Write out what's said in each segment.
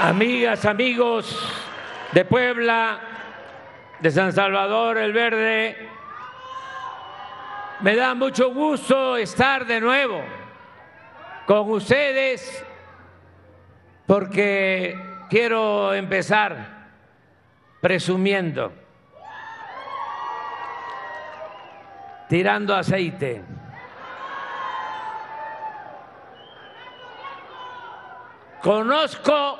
Amigas, amigos de Puebla, de San Salvador el Verde, me da mucho gusto estar de nuevo con ustedes porque quiero empezar presumiendo, tirando aceite. Conozco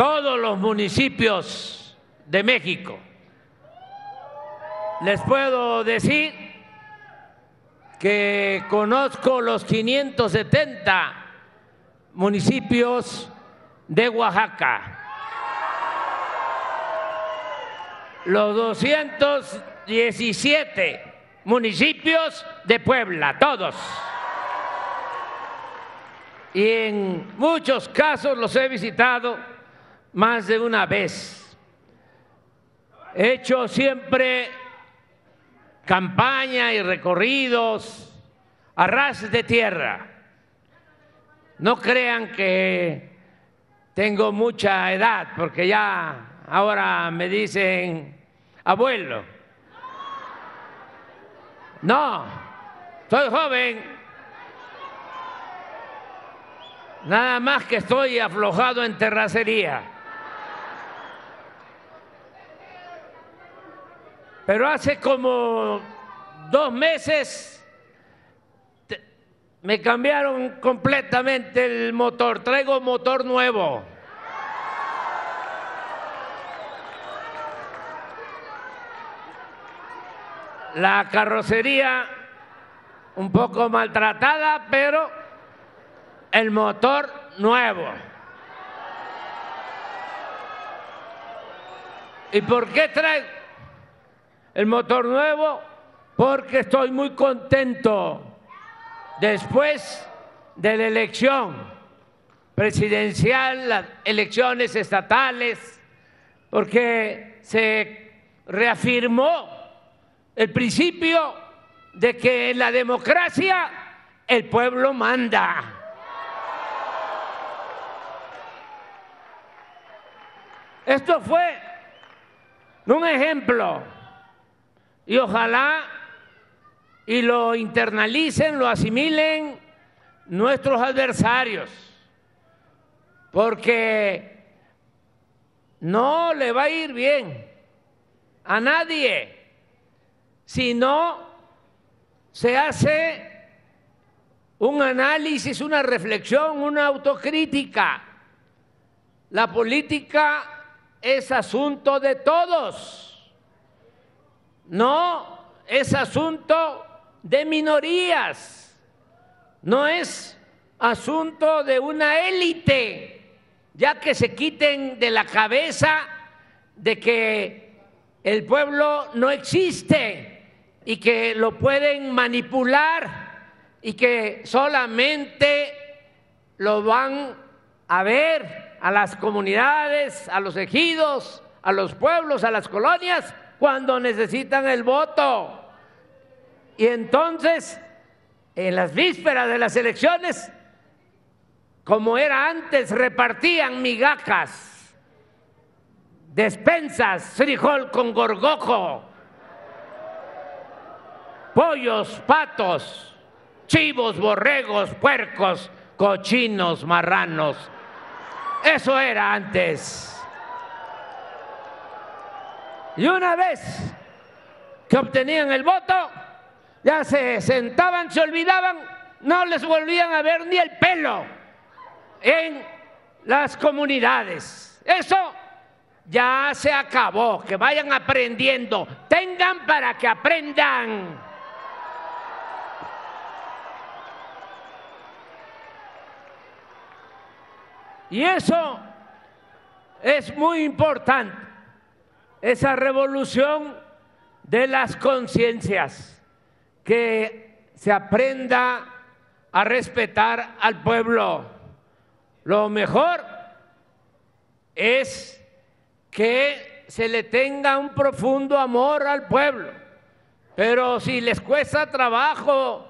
todos los municipios de México. Les puedo decir que conozco los 570 municipios de Oaxaca, los 217 municipios de Puebla, todos. Y en muchos casos los he visitado más de una vez. He hecho siempre campaña y recorridos a ras de tierra. No crean que tengo mucha edad, porque ya ahora me dicen abuelo. No, soy joven. Nada más que estoy aflojado en terracería. Pero hace como dos meses me cambiaron completamente el motor. Traigo motor nuevo. La carrocería un poco maltratada, pero el motor nuevo. ¿Y por qué traigo? El motor nuevo porque estoy muy contento después de la elección presidencial, las elecciones estatales, porque se reafirmó el principio de que en la democracia el pueblo manda. Esto fue un ejemplo y ojalá y lo internalicen, lo asimilen nuestros adversarios, porque no le va a ir bien a nadie si no se hace un análisis, una reflexión, una autocrítica. La política es asunto de todos no es asunto de minorías, no es asunto de una élite, ya que se quiten de la cabeza de que el pueblo no existe y que lo pueden manipular y que solamente lo van a ver a las comunidades, a los ejidos, a los pueblos, a las colonias cuando necesitan el voto. Y entonces, en las vísperas de las elecciones, como era antes, repartían migajas, despensas, frijol con gorgojo, pollos, patos, chivos, borregos, puercos, cochinos, marranos. Eso era antes. Y una vez que obtenían el voto, ya se sentaban, se olvidaban, no les volvían a ver ni el pelo en las comunidades. Eso ya se acabó, que vayan aprendiendo, tengan para que aprendan. Y eso es muy importante esa revolución de las conciencias, que se aprenda a respetar al pueblo. Lo mejor es que se le tenga un profundo amor al pueblo, pero si les cuesta trabajo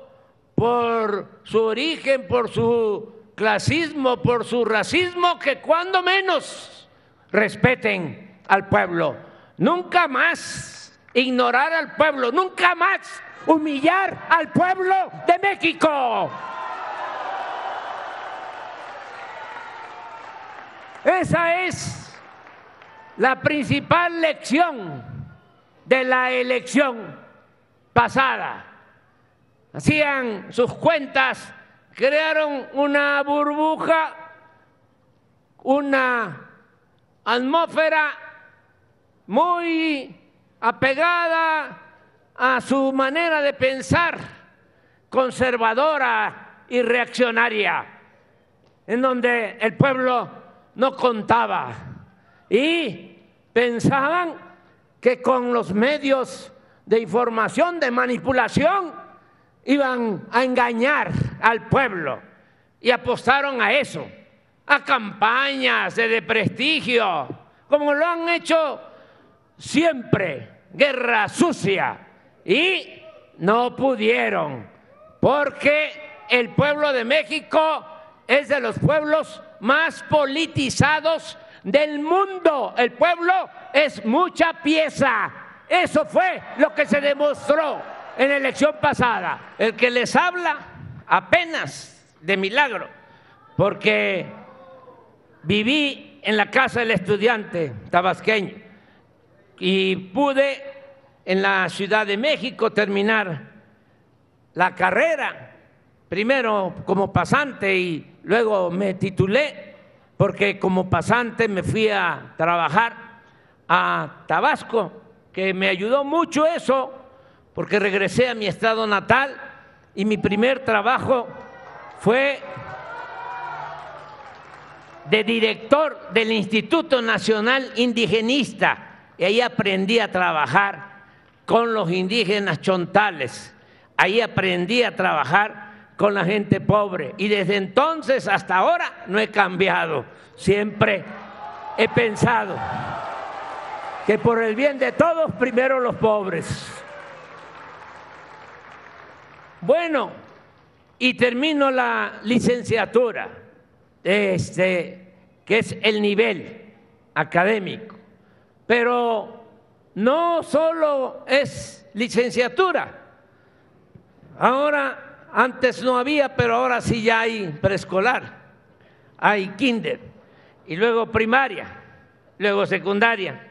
por su origen, por su clasismo, por su racismo, que cuando menos respeten al pueblo. Nunca más ignorar al pueblo, nunca más humillar al pueblo de México. Esa es la principal lección de la elección pasada. Hacían sus cuentas, crearon una burbuja, una atmósfera muy apegada a su manera de pensar, conservadora y reaccionaria, en donde el pueblo no contaba y pensaban que con los medios de información, de manipulación, iban a engañar al pueblo y apostaron a eso, a campañas de prestigio, como lo han hecho siempre, guerra sucia, y no pudieron, porque el pueblo de México es de los pueblos más politizados del mundo. El pueblo es mucha pieza. Eso fue lo que se demostró en la elección pasada. El que les habla apenas de milagro, porque viví en la casa del estudiante tabasqueño y pude en la Ciudad de México terminar la carrera, primero como pasante y luego me titulé, porque como pasante me fui a trabajar a Tabasco, que me ayudó mucho eso, porque regresé a mi estado natal y mi primer trabajo fue de director del Instituto Nacional Indigenista y ahí aprendí a trabajar con los indígenas chontales, ahí aprendí a trabajar con la gente pobre y desde entonces hasta ahora no he cambiado, siempre he pensado que por el bien de todos primero los pobres. Bueno, y termino la licenciatura, este, que es el nivel académico. Pero no solo es licenciatura. Ahora, antes no había, pero ahora sí ya hay preescolar, hay kinder, y luego primaria, luego secundaria,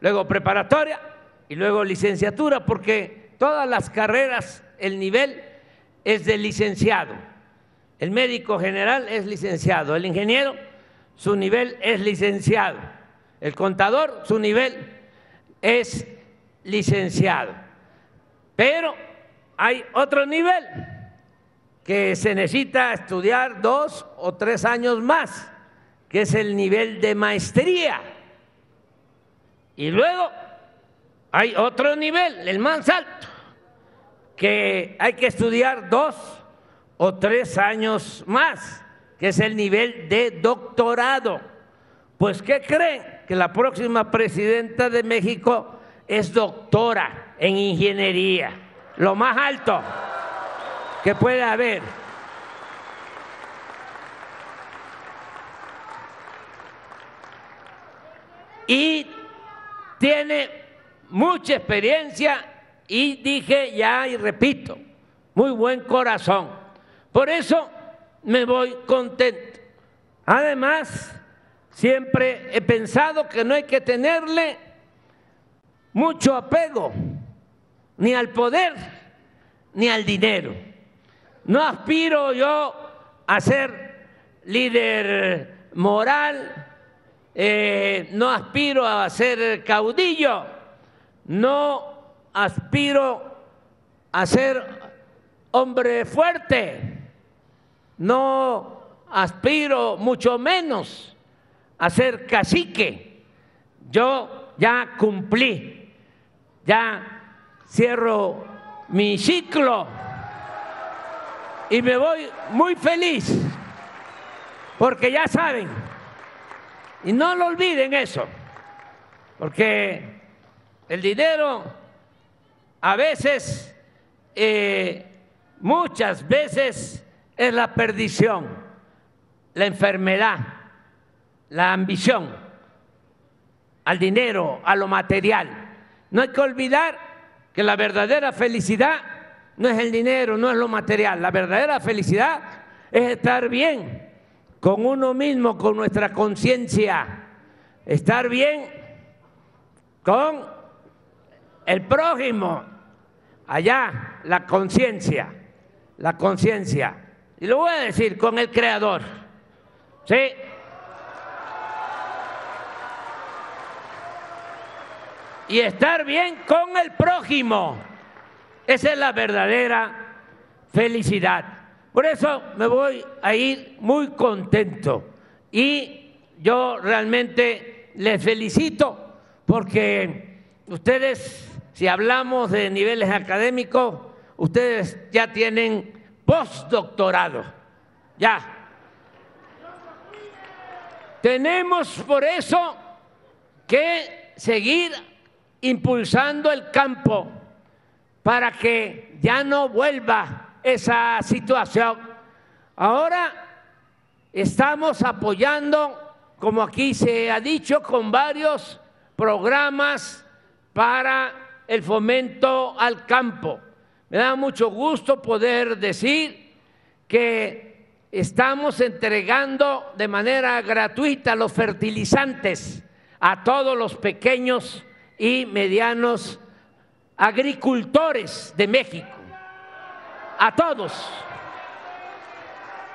luego preparatoria y luego licenciatura, porque todas las carreras, el nivel es de licenciado. El médico general es licenciado, el ingeniero, su nivel es licenciado, el contador, su nivel es licenciado. Pero hay otro nivel que se necesita estudiar dos o tres años más, que es el nivel de maestría. Y luego hay otro nivel, el más alto, que hay que estudiar dos o tres años más, que es el nivel de doctorado. Pues, ¿qué creen? Que la próxima presidenta de México es doctora en ingeniería, lo más alto que puede haber. Y tiene mucha experiencia y dije ya y repito, muy buen corazón. Por eso me voy contento. Además, siempre he pensado que no hay que tenerle mucho apego ni al poder ni al dinero. No aspiro yo a ser líder moral, eh, no aspiro a ser caudillo, no aspiro a ser hombre fuerte, no aspiro mucho menos a ser cacique. Yo ya cumplí, ya cierro mi ciclo y me voy muy feliz, porque ya saben, y no lo olviden eso, porque el dinero a veces, eh, muchas veces es la perdición. la enfermedad, la ambición al dinero, a lo material. No hay que olvidar que la verdadera felicidad no es el dinero, no es lo material. La verdadera felicidad es estar bien con uno mismo, con nuestra conciencia, estar bien con el prójimo, allá la conciencia, la conciencia. Y lo voy a decir con el Creador. ¿Sí? Y estar bien con el prójimo. Esa es la verdadera felicidad. Por eso me voy a ir muy contento y yo realmente les felicito porque ustedes, si hablamos de niveles académicos, ustedes ya tienen postdoctorado, ya. Tenemos por eso que seguir impulsando el campo para que ya no vuelva esa situación. Ahora estamos apoyando, como aquí se ha dicho, con varios programas para el fomento al campo. Me da mucho gusto poder decir que estamos entregando de manera gratuita los fertilizantes a todos los pequeños y medianos agricultores de México, a todos.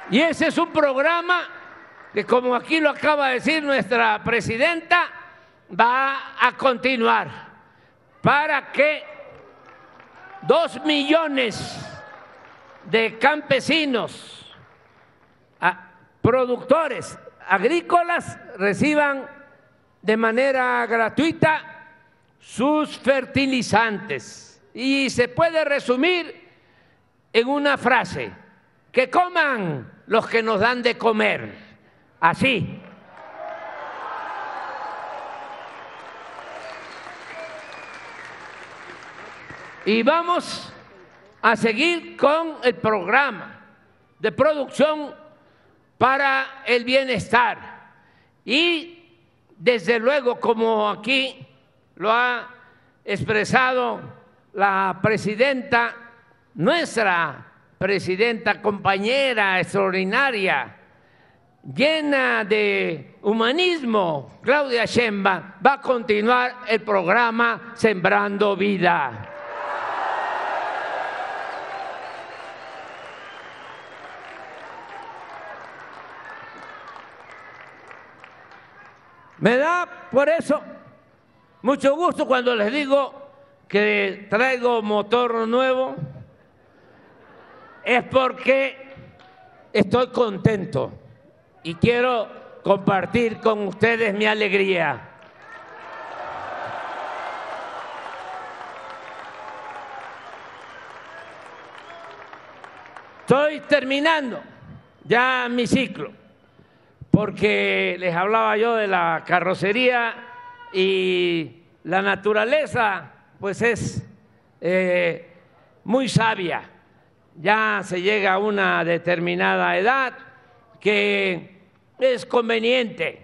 Y ese es un programa que, como aquí lo acaba de decir nuestra presidenta, va a continuar para que dos millones de campesinos, productores agrícolas reciban de manera gratuita sus fertilizantes. Y se puede resumir en una frase, que coman los que nos dan de comer. Así. Y vamos a seguir con el programa de producción para el bienestar. Y desde luego, como aquí lo ha expresado la presidenta, nuestra presidenta compañera extraordinaria, llena de humanismo, Claudia Sheinbaum, va a continuar el programa Sembrando Vida. Me da por eso mucho gusto cuando les digo que traigo motor nuevo, es porque estoy contento y quiero compartir con ustedes mi alegría. Estoy terminando ya mi ciclo, porque les hablaba yo de la carrocería y la naturaleza pues es eh, muy sabia. Ya se llega a una determinada edad que es conveniente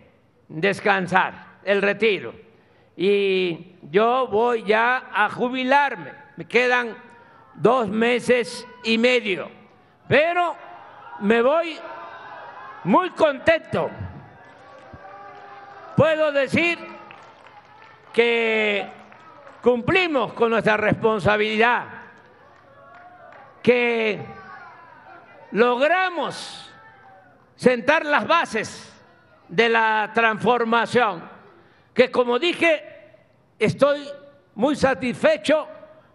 descansar, el retiro. Y yo voy ya a jubilarme. Me quedan dos meses y medio. Pero me voy muy contento. Puedo decir que cumplimos con nuestra responsabilidad, que logramos sentar las bases de la transformación, que como dije, estoy muy satisfecho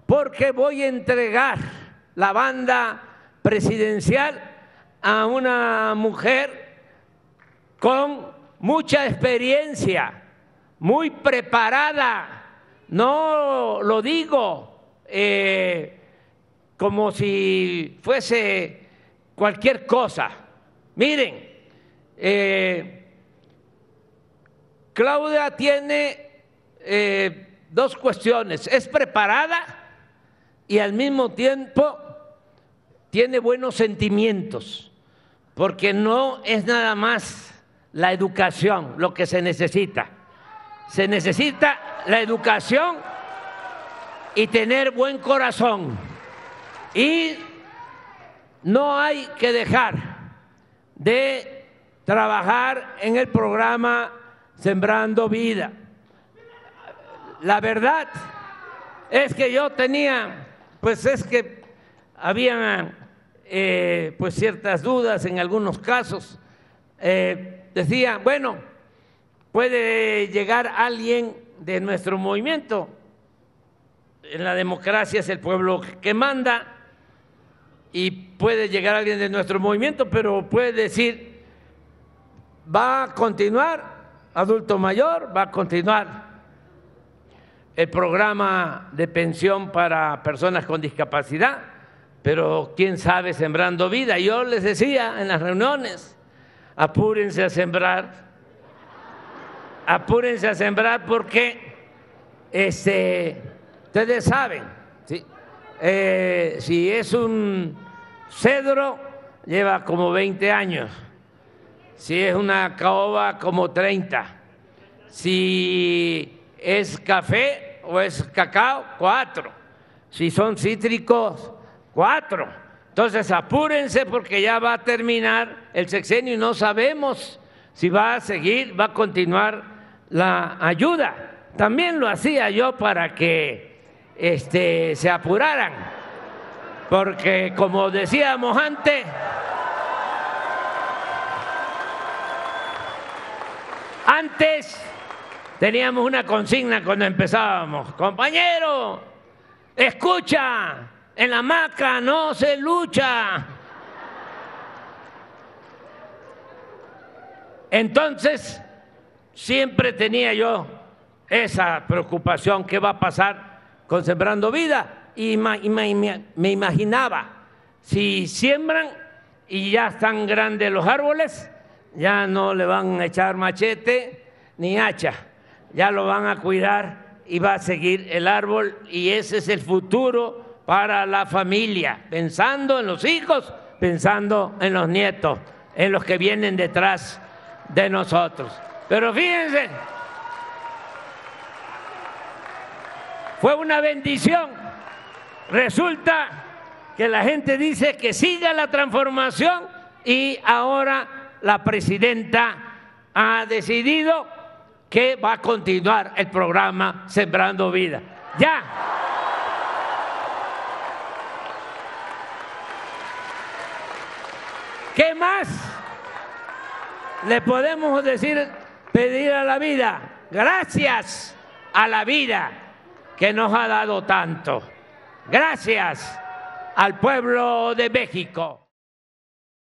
porque voy a entregar la banda presidencial a una mujer con mucha experiencia muy preparada. No lo digo eh, como si fuese cualquier cosa. Miren, eh, Claudia tiene eh, dos cuestiones. Es preparada y al mismo tiempo tiene buenos sentimientos. porque no es nada más la educación lo que se necesita. Se necesita la educación y tener buen corazón. Y no hay que dejar de trabajar en el programa Sembrando Vida. La verdad es que yo tenía, pues es que había eh, pues ciertas dudas en algunos casos. Eh, decía, bueno, puede llegar alguien de nuestro movimiento. En la democracia es el pueblo que manda y puede llegar alguien de nuestro movimiento, pero puede decir, va a continuar adulto mayor, va a continuar el programa de pensión para personas con discapacidad, pero quién sabe sembrando vida. Yo les decía en las reuniones, apúrense a sembrar, apúrense a sembrar porque este, ustedes saben, eh, si es un cedro, lleva como 20 años, si es una caoba, como 30, si es café o es cacao, cuatro. Si son cítricos, cuatro. Entonces apúrense porque ya va a terminar el sexenio y no sabemos si va a seguir, va a continuar la ayuda. También lo hacía yo para que este, se apuraran, porque como decíamos antes, antes Teníamos una consigna cuando empezábamos, compañero, escucha, en la maca no se lucha. Entonces, siempre tenía yo esa preocupación, ¿qué va a pasar con Sembrando Vida? Y me imaginaba, si siembran y ya están grandes los árboles, ya no le van a echar machete ni hacha ya lo van a cuidar y va a seguir el árbol y ese es el futuro para la familia, pensando en los hijos, pensando en los nietos, en los que vienen detrás de nosotros. Pero fíjense, fue una bendición. Resulta que la gente dice que siga la transformación y ahora la presidenta ha decidido que va a continuar el programa Sembrando Vida. Ya. ¿Qué más le podemos decir, pedir a la vida? Gracias a la vida que nos ha dado tanto. Gracias al pueblo de México.